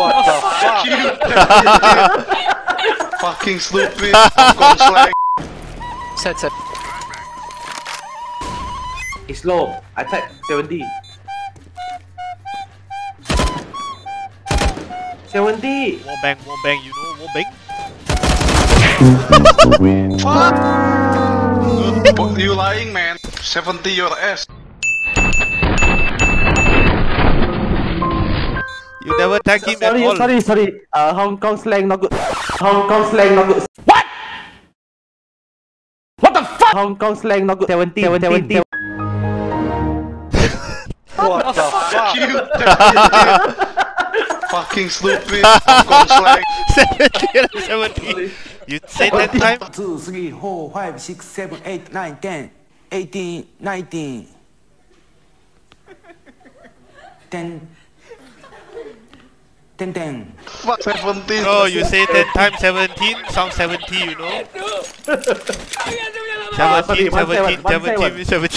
What the fuck? Fucking stupid. Hong Kong slang. Set, set. It's low. I type 70. 70. Wall bang, wall bang, you know, wall bang. win. Fuck! What, you lying, man. 70 your ass. Never tag him Sorry, at all. sorry, sorry. Uh, Hong Kong slang not good. Hong Kong slang not good. What? What the fuck? Hong Kong slang not good. 70, 70, 70. What the fuck? You Fucking stupid. Hong Kong slang. 70 70. You say 10 times? two, three, four, five, six, seven, eight, nine, ten, eighteen, nineteen, ten, ten, ten. Fuck 17. Bro, you say 10 times 17, sound 70, you know? 17, sorry, one 17, 17, 17.